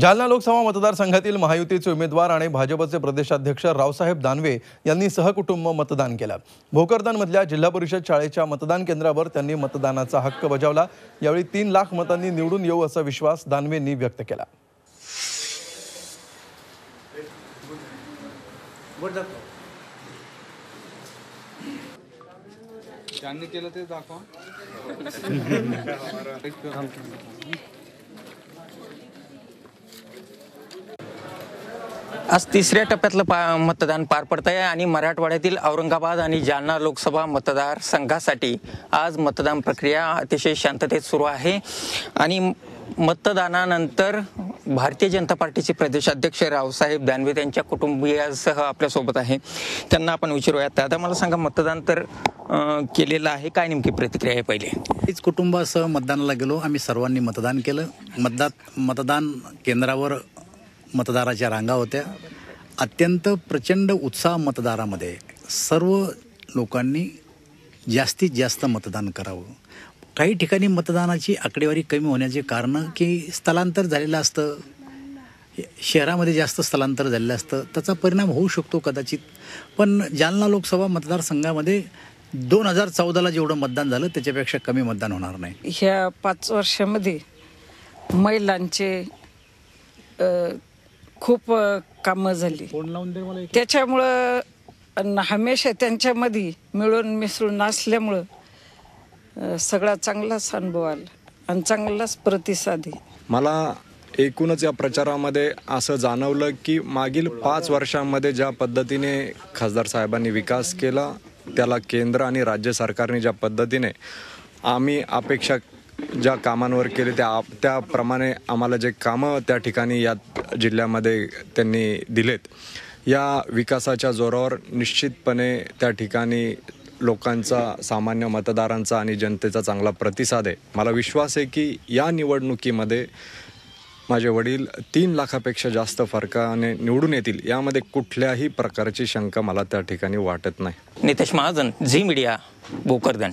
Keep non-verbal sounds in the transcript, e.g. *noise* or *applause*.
जालना लोकसभा मतदारसंघातील महायुतीचे उमेदवार आणि भाजपचे प्रदेशाध्यक्ष रावसाहेब दानवे यांनी सहकुटुंब मतदान केलं. भोकरदनमधल्या जिल्हा परिषद शाळेच्या मतदान केंद्रावर त्यांनी मतदानाचा हक्क बजावला. यावेळी तीन लाख मतांनी निवडून येऊ असा विश्वास दानवेंनी व्यक्त केला. त्यांनी केलं ते दाखवा. *laughs* *laughs* आज तिसऱ्या टप्प्यातलं पा मतदान पार पडत आहे आणि मराठवाड्यातील औरंगाबाद आणि जालना लोकसभा मतदार संघासाठी आज मतदान प्रक्रिया अतिशय शांततेत सुरू आहे. आणि मतदानानंतर भारतीय जनता पार्टीचे प्रदेशाध्यक्ष रावसाहेब दानवे त्यांच्या कुटुंबियासह आपल्यासोबत आहे. त्यांना आपण विचारूयात. दादा मला सांगा मतदान तर केलेलं आहे. काय नेमकी प्रतिक्रिया आहे पहिले? तीच कुटुंबासह मतदानाला गेलो. आम्ही सर्वांनी मतदान केलं. मतदान मतदान केंद्रावर मतदाराच्या रांगा होत्या. अत्यंत प्रचंड उत्साह मतदारामध्ये सर्व लोकांनी जास्तीत जास्त मतदान करावं. काही ठिकाणी मतदानाची आकडेवारी कमी होण्याचे कारण की स्थलांतर झालेलं असतं. शहरामध्ये जास्त स्थलांतर झालेलं असतं. त्याचा परिणाम होऊ शकतो कदाचित. पण जालना लोकसभा मतदारसंघामध्ये दोन हजार चौदाला जेवढं मतदान झालं त्याच्यापेक्षा कमी मतदान होणार नाही. ह्या पाच वर्षामध्ये महिलांचे खूप कामं झाली. त्याच्यामुळं अन हमेशा त्यांच्यामध्ये मिळून मिसळून असल्यामुळं अ, सगळा चांगलाच अनुभव आला. आणि चांगलाच प्रतिसाद आहे. मला एकूणच या प्रचारामध्ये असं जाणवलं की मागील पाच वर्षांमध्ये ज्या पद्धतीने खासदार साहेबांनी विकास केला त्याला केंद्र आणि राज्य सरकारने ज्या पद्धतीने आम्ही अपेक्षा ज्या कामांवर केले त्या त्याप्रमाणे आम्हाला जे कामं त्या ठिकाणी या जिल्ह्यामध्ये त्यांनी दिलेत. या विकासाच्या जोरावर निश्चितपणे त्या ठिकाणी लोकांचा सामान्य मतदारांचा आणि जनतेचा चांगला प्रतिसाद आहे. मला विश्वास आहे की या निवडणुकीमध्ये माझे वडील तीन लाखापेक्षा जास्त फरकाने निवडून येतील. यामध्ये कुठल्याही प्रकारची शंका मला त्या ठिकाणी वाटत नाही. Nitesh Mahajan Zee media Bhokardan